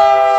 Bye.